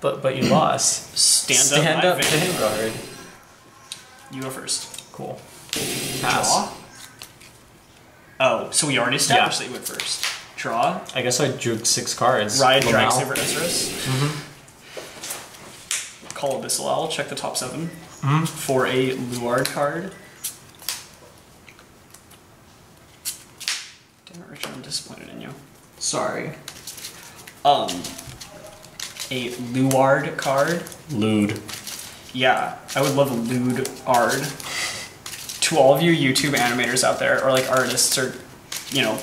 But but you lost. Stand, Stand up, up Vanguard. You go first. Cool. Draw. Oh, so we already established that you went first. Draw. I guess I drew six cards. Ride Lamau. Drag Saber Ezra's. Call Abyssal Owl. Check the top 7 for a Luard card. Damn it, Richard, I'm disappointed in you. Sorry. Um, a Luard card. Lewd. Yeah, I would love a lewd ard. To all of you YouTube animators out there, or like artists, or you know,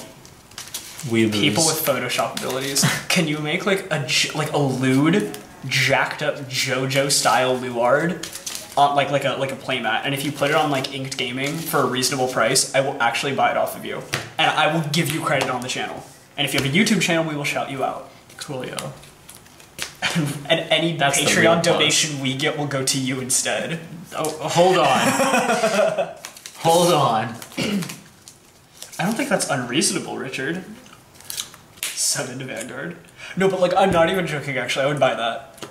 We people with Photoshop abilities, can you make like a like a lewd, jacked up JoJo style luard, on like like a like a playmat? And if you put it on like Inked Gaming for a reasonable price, I will actually buy it off of you, and I will give you credit on the channel. And if you have a YouTube channel, we will shout you out. Coolio. And any That's Patreon donation we get will go to you instead. Oh, hold on. hold on. I don't think that's unreasonable, Richard. Seven to Vanguard. No, but like I'm not even joking. Actually, I would buy that.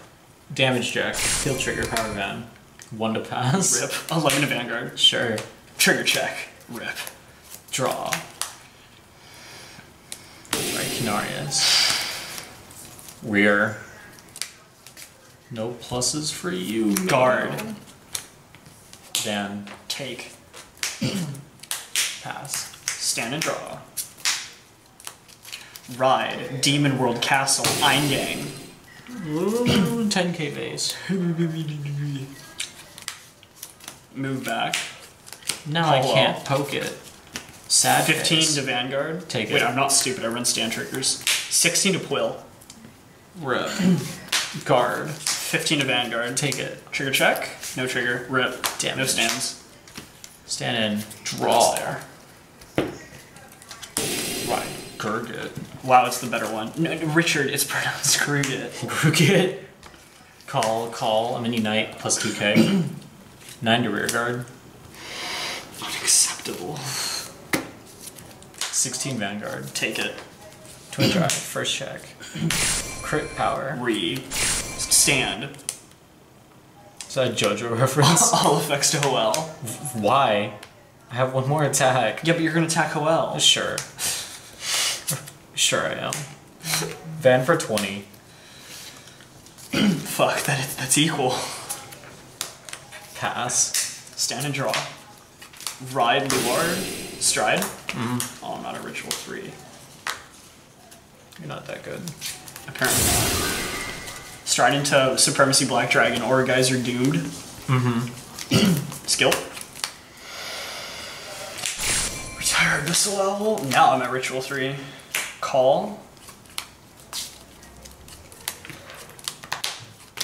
Damage check. Field trigger power van. One to pass. Rip. Eleven to Vanguard. Sure. Trigger check. Rip. Draw. Right, Canarius. Rear. No pluses for you. Guard. Van. Take. Pass. Stand and draw. Ride. Demon World Castle. Eingang. Ooh, 10k base. Move back. No, I can't poke it. Sad 15 face. to Vanguard. Take Wait, it. Wait, I'm not stupid. I run stand triggers. 16 to Quill. Rip. Guard. 15 to Vanguard. Take it. Trigger check. No trigger. Rip. Damn No stands. Stand in. Draw. there. Right. Gurguit. Wow, it's the better one. No, no, Richard, it's pronounced Gruget. Gurguit. Call, call. I'm a knight. Plus 2k. 9 to rear guard. Unacceptable. 16 vanguard. Take it. Twin drive. First check. Crit power. Re. Stand. Is that a JoJo reference? All effects to Hoel. Why? I have one more attack. Yeah, but you're gonna attack Hoel. Sure. Sure I am. Van for 20. Fuck, that is, that's equal. Pass. Stand and draw. Ride Luard. Stride. Mm-hmm. Oh, I'm not a ritual three. You're not that good. Apparently not. Stride into Supremacy Black Dragon, or guys are doomed. Mm-hmm. Skill. Retire Abyssal Owl. Now I'm at Ritual 3. Call.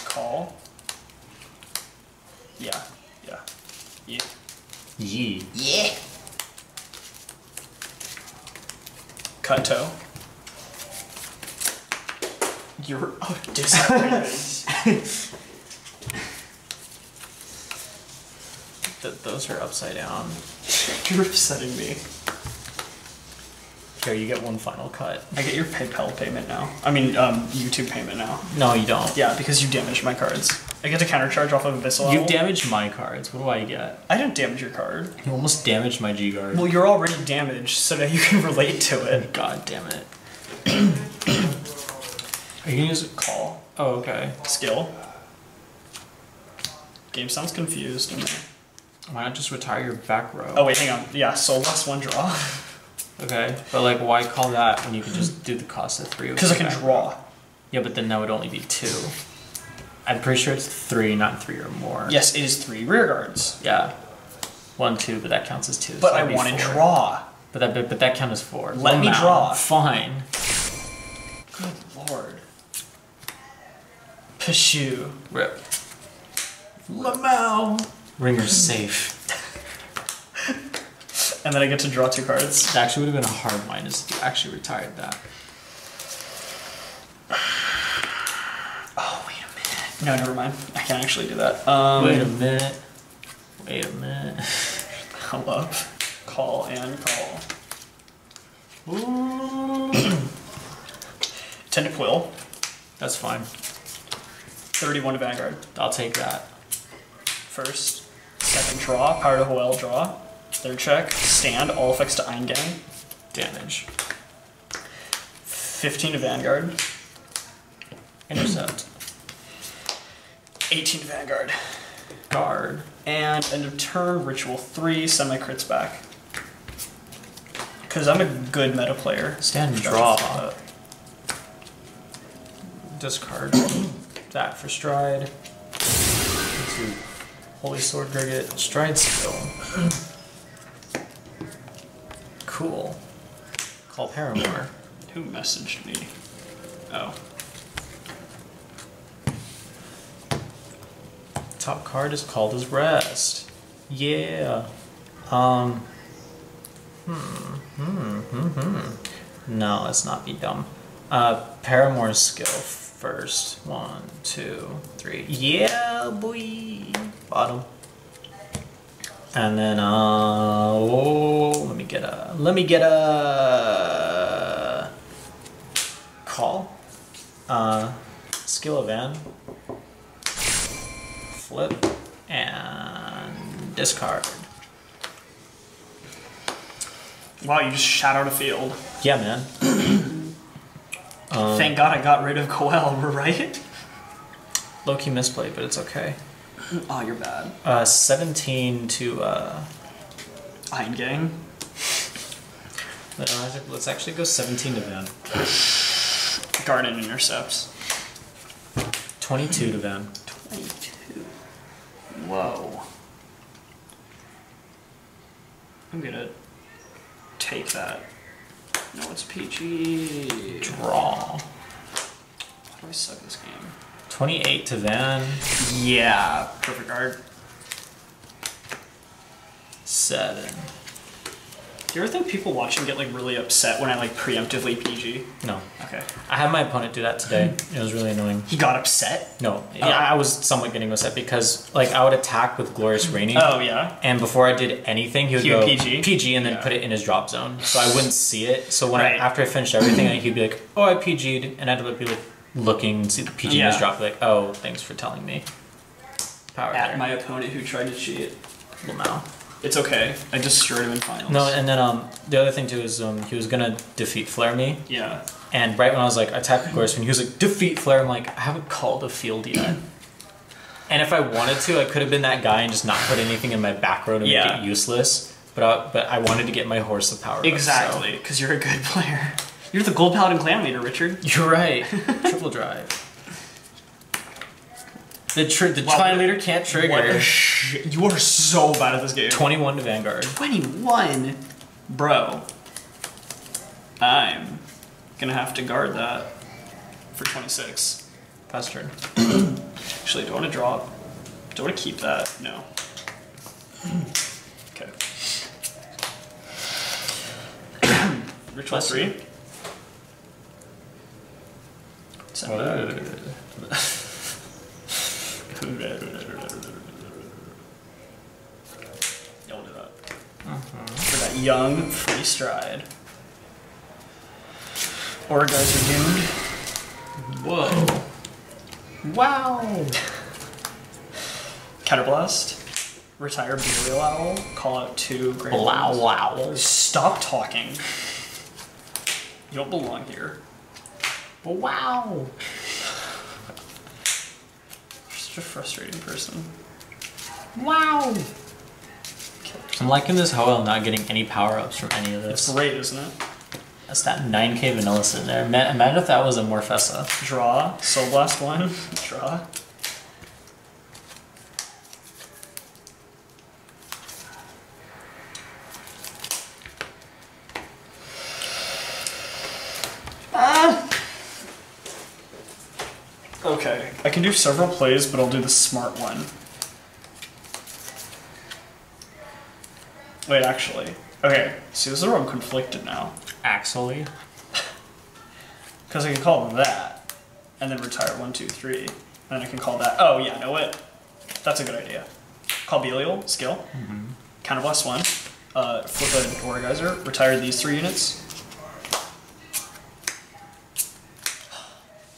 Call. Yeah. Yeah. Yeah. Yee. Yeah. Cut toe. You're a disappointment. Th- those are upside down. You're upsetting me. Here, you get one final cut. I get your PayPal payment now. I mean, um, YouTube payment now. No, you don't. Yeah, because you damaged my cards. I get to countercharge off of Abyssal. You damaged my cards. What do I get? I didn't damage your card. You almost damaged my G guard. Well, you're already damaged, so now you can relate to it. God damn it. You gonna use a Call. Oh, okay. Skill. Game sounds confused. Why not just retire your back row? Oh, wait, hang on. Yeah, so lost one draw. Okay, but like, why call that when you can just do the cost of three? Because I can draw. row? Yeah, but then that would only be two. I'm pretty sure it's three, not three or more. Yes, it is three rear guards. Yeah. One, two, but that counts as two. so But I that'd want to draw. But that, but, but that counts as four. Let me draw. Fine. Good lord. Pshu. Rip. Lamau. Ringer's safe. And then I get to draw two cards. It actually would have been a hard minus if you actually retired that. Oh, wait a minute. No, never mind. I can't actually do that. Um, Wait a minute. Wait a minute. Hell up. Call and call. Ooh. Ten to quill. That's fine. 31 to Vanguard. I'll take that. First, second draw, power to Hoel draw. Third check, stand, all effects to Eingang. Damage. 15 to Vanguard. Intercept. 18 to Vanguard. Guard. And end of turn, Ritual 3, send my crits back. Because I'm a good meta player. Stand and draw. Discard. That for stride. Into Holy Sword Gurguit. Stride skill. Cool. Call Paramore. Who messaged me? Oh. Top card is called as rest. Yeah. Um. Hmm. Hmm. Hmm. Hmm. No, let's not be dumb. Uh, Paramore's skill first. One, two, three. Yeah, boy. Bottom. And then, uh, oh, let me get a, let me get a call. Uh, skill of N flip, and discard. Wow, you just shot out a field. Yeah, man. Um, Thank God I got rid of Coel, right? Loki key misplay, but it's okay. Oh, you're bad. Uh, 17 to, uh, Eingang. uh, let's actually go 17 to Van. Garden intercepts. 22 to Van. 22. Whoa. I'm gonna take that. No, it's PG. Draw. How do I suck this game? 28 to Van. Yeah, perfect guard. 7. Do you ever think people watching get like really upset when I like preemptively PG? No. Okay. I had my opponent do that today. Hmm. It was really annoying. He got upset? No, oh. yeah, I was somewhat getting upset because like I would attack with Glorious Raining. Oh, yeah. And before I did anything, he would He go would PG? and then Yeah. put it in his drop zone, so I wouldn't see it. So when Right. I, after I finished everything, he'd be like, "Oh, I PG'd," and I'd be like looking, and see the PG in his drop, like, "Oh, thanks for telling me." Power At there. my opponent who tried to cheat. well, now. It's okay. I just destroyed him in finals. No, and then um, the other thing too is um, he was gonna defeat Flare me, yeah. and right when I was like attack when he was like defeat Flare, I'm like, I haven't called a field yet. And if I wanted to, I could have been that guy and just not put anything in my back row to Yeah. make it useless. But I, but I wanted to get my horse of power. Exactly, because you're a good player. You're the Gold Paladin Clan leader, Richard. You're right. Triple drive. The tri- the Wow. clan leader can't trigger. You are so bad at this game. 21 to Vanguard. 21? Bro. I'm gonna have to guard that for 26. Pass turn. Actually, do I want to drop? Do I want to keep that? No. Okay. Ritual Bless 3. you. Don't do that. Mm-hmm. For that young free stride. Or guys are doomed. Whoa. Wow. Counterblast. Retire Burial Owl. Call out two Great Wow, wow. Stop talking. You don't belong here. Wow. You're such a frustrating person. Wow. I'm liking this Hoel not getting any power ups from any of this. It's great, isn't it? That's that 9k vanilla sitting there. Ma- Imagine if that was a Morfessa. Draw. Soul Blast one. Draw. Okay, I can do several plays, but I'll do the smart one. Wait, actually. Okay, see, this is where I'm conflicted now. Actually. Because I can call that, and then retire one, two, three. And then I can call that. Oh, yeah, know what? That's a good idea. Call Belial, skill. Counterblast one. Uh, flip an Aurageyser. Retire these three units.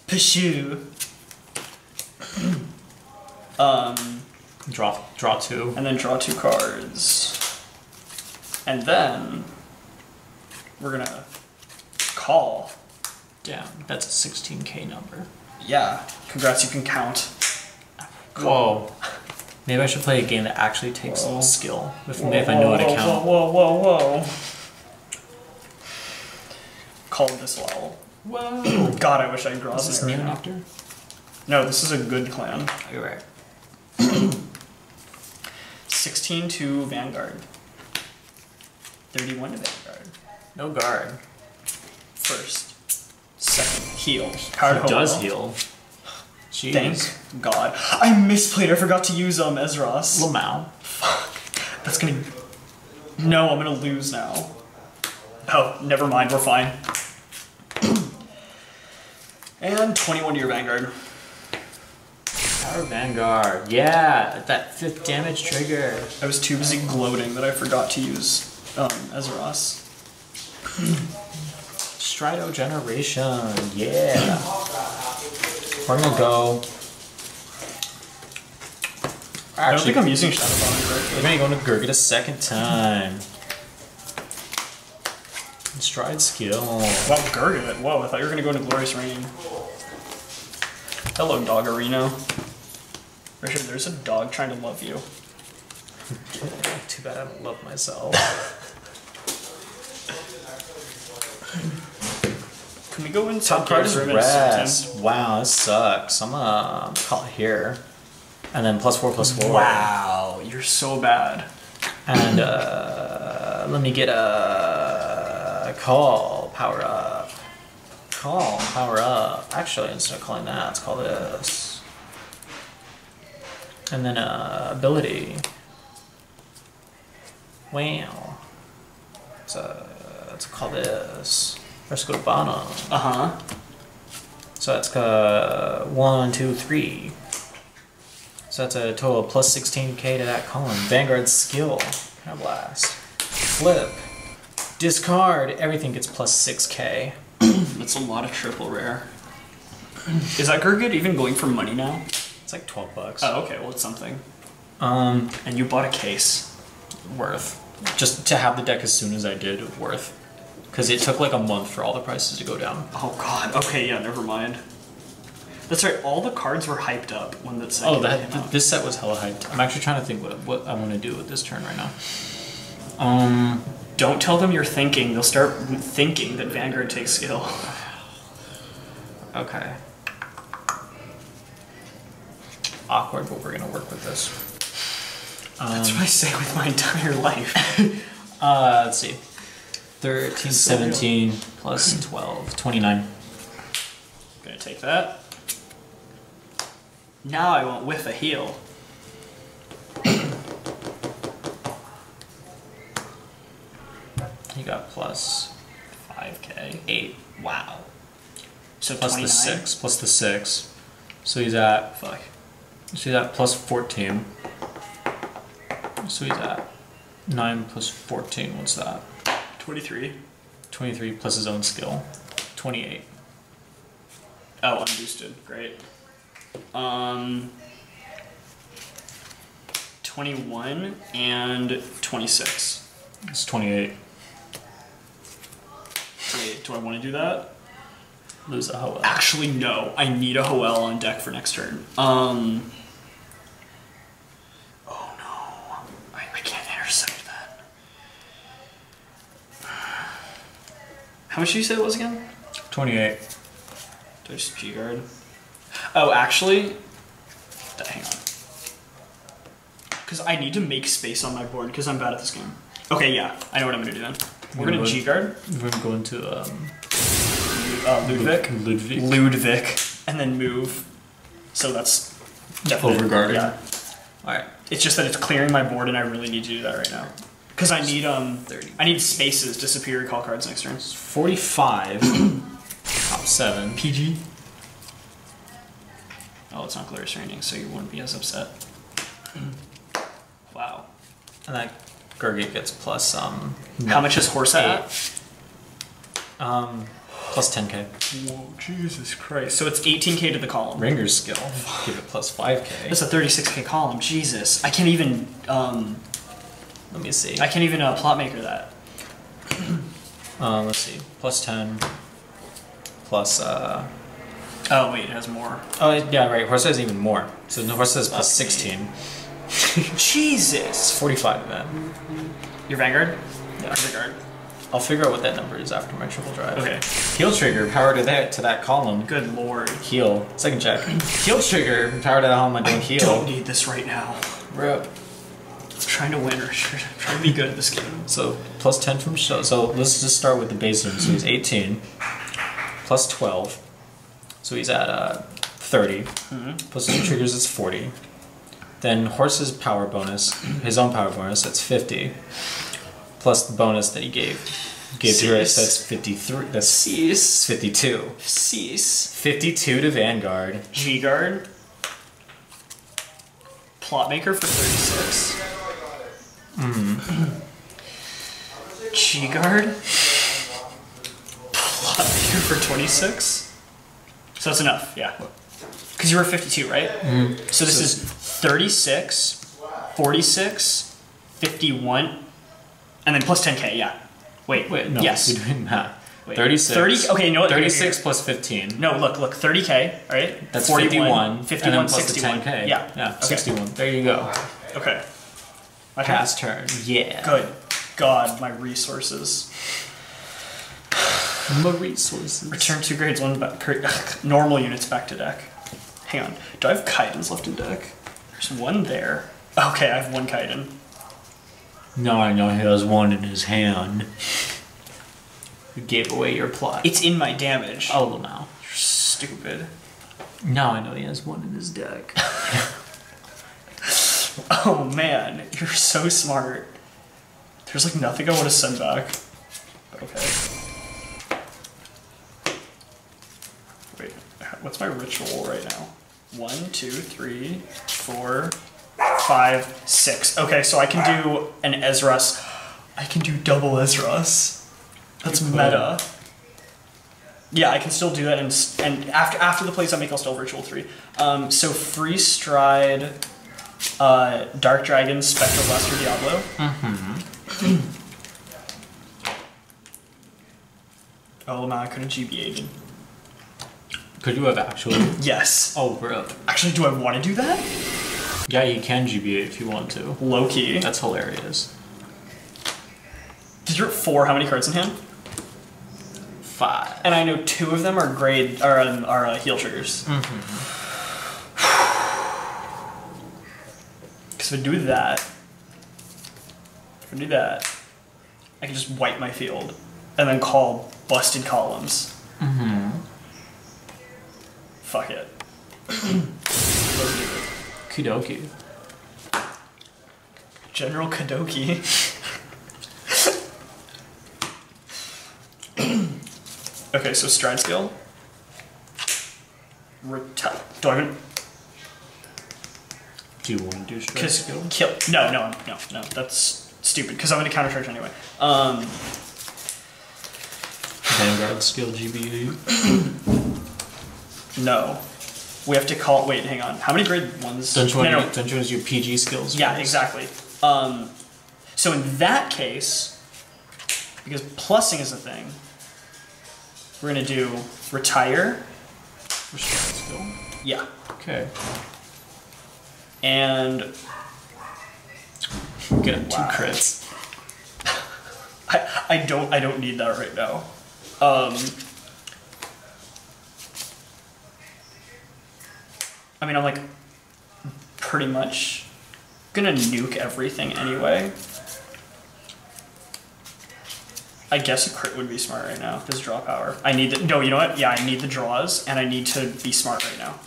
Pshoo. Um, Draw draw two. and then draw two cards. And then we're gonna call. Damn, that's a 16k number. Yeah, congrats, you can count. Whoa. Maybe I should play a game that actually takes Whoa. skill. If, if I know how to count. Whoa, whoa, whoa, whoa. Call this level. Whoa. God, I wish I draw this. Is this this right Neon now. Nectar? No, this is a good clan. You're right. 16 to Vanguard. 31 to Vanguard. No guard. First. Second. Heal. Card He does heal. Jeez. Thank God. I misplayed. I forgot to use um Ezros. Lamau. Fuck. That's gonna. No, I'm gonna lose now. Oh, never mind. We're fine. and 21 to your Vanguard. Power Vanguard. Yeah, that fifth damage trigger. I was too busy gloating that I forgot to use um Ezros. Strido Generation. Yeah. We're gonna go. I don't Actually, think I'm using Shadow Bond we're gonna go into Gurguit a second time. Stride skill. Wow, Gurguit. Whoa, I thought you were gonna go into Glorious Rain. Hello, Doggerino. Richard, there's a dog trying to love you. Too bad I don't love myself. Can we go into Top card is Gears Room in a second? rest. Wow, this sucks. I'm gonna call it here. And then plus four plus four. Wow, you're so bad. And uh, let me get a call, power up. Call, power up. Actually, instead of calling that, let's call this. And then uh, ability. Wow. So let's call this. Let's go to bottom. Uh huh. So that's uh, one, two, three. So that's a total of plus 16k to that column. Vanguard skill. Kind of blast. Flip. Discard. Everything gets plus 6k. That's a lot of triple rare. Is that Gurguit even going for money now? It's like 12 bucks. Oh, okay, well, it's something. Um, And you bought a case. worth. Just to have the deck as soon as I did, worth. Because it took like a month for all the prices to go down. Oh, God. Okay, yeah, never mind. That's right, all the cards were hyped up when that set Oh, came that out. this set was hella hyped. I'm actually trying to think what what I want to do with this turn right now. Um, Don't tell them you're thinking. They'll start thinking that Vanguard takes skill. okay. Awkward, but we're gonna work with this. That's what I say with my entire life. Uh, let's see. 13, 17, plus 12, 29. I'm Gonna take that. Now I won't whiff a heal. You got plus 5k. 8. Wow. So Plus 29? the 6. Plus the 6. So he's at, Fuck. So that plus 14. So he's at 9 plus 14. What's that? 23. 23 plus his own skill. 28. Oh, unboosted. Great. Um, 21 and 26. It's 28. Wait, do I want to do that? Lose a Hoa. Actually, no. I need a Hoel on deck for next turn. Um. Oh no. I, I can't intercept that. How much did you say it was again? 28. Do I G guard? Oh, actually. Hang on. Because I need to make space on my board because I'm bad at this game. Okay, yeah. I know what I'm going to do then. We're going to G guard. We're gonna go into um, Uh, Ludwig. Ludwig. Ludwig. And then move. So that's definite. Overguarding. Yeah. Alright. It's just that it's clearing my board, and I really need to do that right now. Because I need um, 30. I need spaces to superior call cards next turn. 45. top 7. PG. Oh, it's not glorious raining, so you wouldn't be as upset. wow. And that Gurguit gets plus um. How much is horse at? Um, Plus 10k. Whoa, Jesus Christ. So it's 18k to the column. Ringer's skill. Give it plus 5k. That's a 36k column. Jesus. I can't even, um, Let me see. I can't even uh, plot maker that. Um, let's see. Plus 10. Plus, uh. Oh, wait, it has more. Oh, yeah, right. Horse has even more. So the horse has plus Okay. 16. Jesus. It's 45 then. Your Vanguard? Yeah. Vanguard. I'll figure out what that number is after my triple drive. Okay. Heal trigger, power to that to that column. Good lord. Heal. Second check. Heal trigger, power to that column. I don't heal. Don't need this right now. Rip. Trying to win or trying to be good at this game. So plus 10 from show. So let's just start with the base zone. So he's 18. Plus 12. So he's at uh, 30. Plus two triggers, it's 40. Then horse's power bonus, his own power bonus, that's 50. Plus the bonus that he gave. Gave to Riss, that's 53. That's Cease. 52. Cease. 52 to Vanguard. G guard. Plot maker for 36. Mm-hmm. G guard. Plot for 26. So that's enough, yeah. Because you were 52, right? Mm-hmm. So this is 36, 46, 51, and then plus 10k, yeah. Wait, Wait, no, yes. you're doing math. Wait, 36. 30 okay, you know what? Here, here, 36 here. plus 15. No, look, look, 30k, right? That's 41, 51. 51, and then plus 61. the 10k. Yeah. Yeah, Okay. 61. There you go. Okay. Turn. Pass turn. Yeah. Good. God, my resources. My resources. Return two grades, one back. Normal units back to deck. Hang on. Do I have Kaidens left in deck? There's one there. Okay, I have one Kaiden. No, I know he has one in his hand. You gave away your plot. It's in my damage. Oh, now. You're stupid. Now I know he has one in his deck. Oh man, you're so smart. There's like nothing I want to send back. Okay. Wait, what's my ritual right now? One, two, three, four, five, six. Okay, so I can do an Ezra's. I can do double Ezra's. That's Cool. meta. Yeah, I can still do that, and and after after the plays I make, I'll still ritual three. Um, so free stride, uh, Dark Dragon, Spectral Blaster, Diablo. Mm-hmm. oh man, I could have GBA'd. Could you have actually? Yes. Oh, bro. Actually, do I want to do that? Yeah, you can GBA if you want to. Loki. That's hilarious. Did you four? How many cards in hand? Five. And I know two of them are grade are um, are uh, heal triggers. Because if I do that, if I do that, I can just wipe my field and then call busted columns. Mm-hmm. Fuck it. Let's do it. Kudoki. General Kadoki. okay, so stride skill. Reti- do I even Do you want to do strike skill? kill. No, no, no, no. That's stupid. Because I'm going to countercharge anyway. Um, Vanguard skill GBA. no. We have to call. Wait, hang on. How many grade ones? Don't you want no, no. don't you want to use PG skills? Yeah, first? exactly. Um, so in that case, because plussing is a thing, we're going to do retire. For skill. Yeah. Okay. And Get two crits. I, I don't I don't need that right now. Um, I mean, I'm like pretty much gonna nuke everything anyway. I guess a crit would be smart right now. This draw power. I need the no. You know what? Yeah, I need the draws, and I need to be smart right now.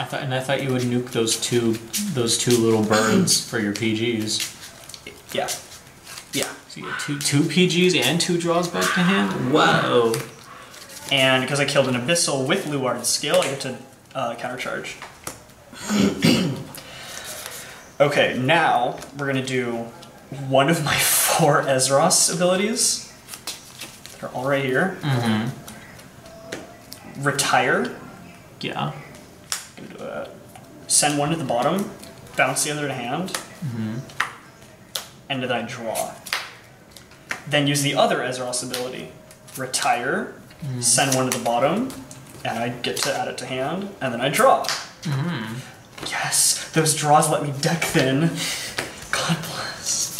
I thought, and I thought you would nuke those two, those two little birds for your PGs. Yeah, yeah. So you get two, two PGs and two draws back to hand. Whoa! And because I killed an abyssal with Luard's skill, I get to uh, countercharge. okay, now we're gonna do one of my four Ezros abilities They're all right here. retire. Yeah. Gonna do that. Send one to the bottom, bounce the other to hand, and then I draw. Then use the other Ezreal's ability. Retire, send one to the bottom, and I get to add it to hand, and then I draw. Yes, those draws let me deck thin. God bless.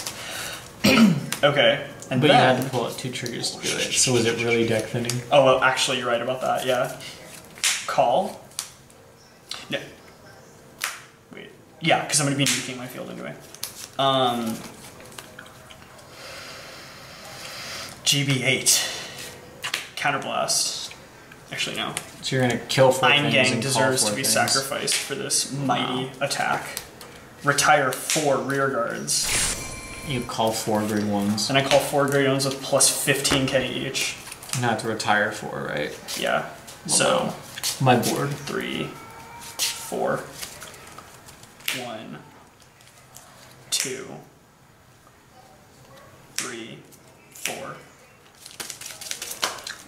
okay, and But you had to pull out two triggers to do it. So was it really deck thinning? Oh, well, actually, you're right about that. Yeah. Call. No. Wait. Yeah, because I'm gonna be nuking my field anyway. Um. GB8. Counterblast. Actually, no. So you're gonna kill four things Eingang and deserves to be things. sacrificed for this mighty attack. Retire four rear guards. You call four grade ones. And I call four great ones with plus 15k each. You have to retire four, right? Yeah. So. My board. three, four, one, two, three, four.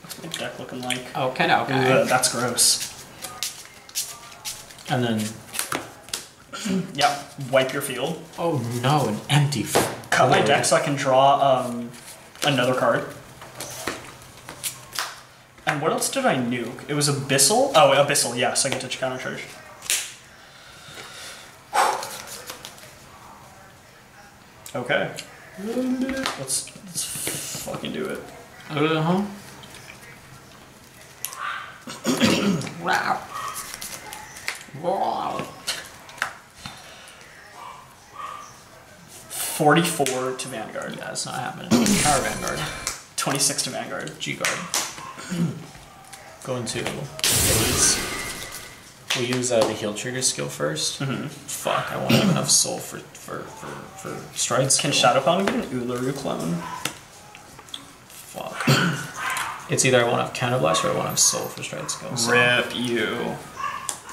What's my deck looking like? Oh, Okay, Ugh, okay. that's gross. And then, Yep, wipe your field. oh no, an empty. Cut my deck so I can draw um, another card. And what else did I nuke? It was Abyssal? Oh, Abyssal, yes, I get to countercharge. Okay. Let's, let's fucking do it. Uh huh. wow. Wow. 44 to Vanguard. Yeah, it's not happening. Power Vanguard. 26 to Vanguard. G guard. Going to. We'll use uh, the heal trigger skill 1st Mm-hmm. Fuck, I won't have enough soul for for for, for stride skill. Can Shadow Fountain get an Uluru clone? Fuck. it's either I want to have counterblast or I want to have soul for stride skill. so Rip you.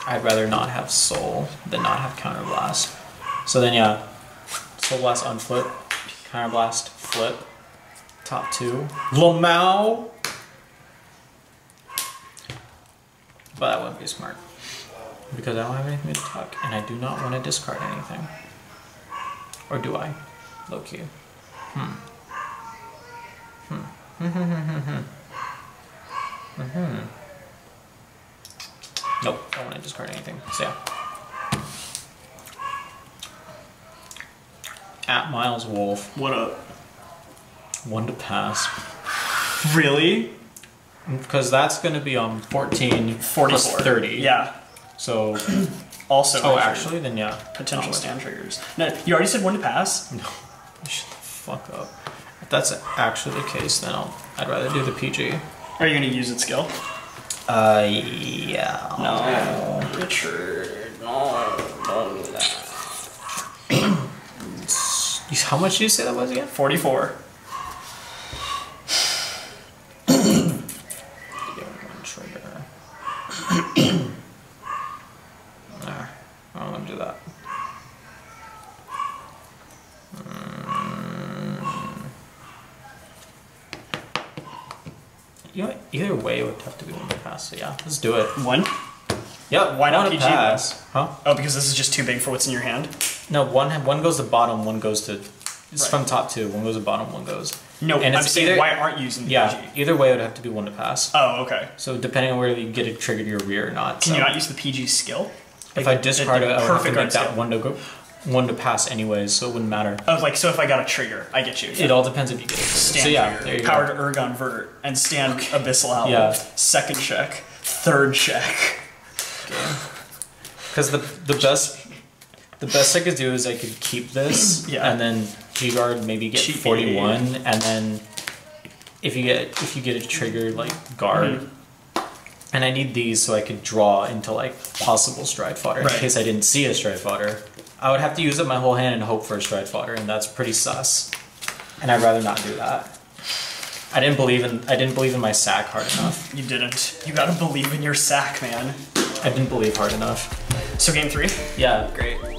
I'd rather not have soul than not have counterblast. So then yeah, soul blast on unflip, counterblast flip, top two, Lamau. But that wouldn't be smart because I don't have anything to tuck, and I do not want to discard anything. Or do I? Low key. Hmm. Hmm. Hmm. Nope, don't want to discard anything. So yeah. At Miles Wolf, What up? one to pass. Really? Because that's going to be on 14 44. plus 30. Yeah. So, Also. oh, measured. actually, then yeah. Potential No, stand triggers. No, you already said one to pass? No, shut the fuck up. If that's actually the case, then I'll, I'd rather do the PG. Are you gonna use its skill? Uh, yeah. No. Richard. No. Don't do that. How much did you say that was again? 44. one trigger. nah, I don't want to do that. Mm. You know, what? either way it would have to be one to pass. So yeah, let's do it. One? Yep. Why not one to PG, pass? Huh? Oh, because this is just too big for what's in your hand? No, one one goes to bottom, one goes to. It's Right. from top two. One goes to bottom, one goes. No, And I'm saying either- why aren't you using the Yeah. PG? Either way, it would have to be one to pass. Oh, okay. So depending on whether you get it triggered your rear or not. Can so. you not use the PG skill? If Like, I discard it, I would have to perfect make guard that one to go, one to pass anyways, so it wouldn't matter. Oh, like, so if I got a trigger, I get you. It all depends if you get it. Stand so yeah, trigger, there you power go. to Ergon Vert, and stand Abyssal Owl. Yeah. Second check. Third check. Because the the best the best I could do is I could keep this Yeah. and then G guard maybe get Cheapy. forty one and then if you get if you get a trigger like guard. Mhm. And I need these so I could draw into like possible stride fodder Right. in case I didn't see a stride fodder. I would have to use up my whole hand and hope for a stride fodder, and that's pretty sus. And I'd rather not do that. I didn't believe in I didn't believe in my sack hard enough. You didn't. You gotta believe in your sack, man. I didn't believe hard enough. So game three? Yeah. Great.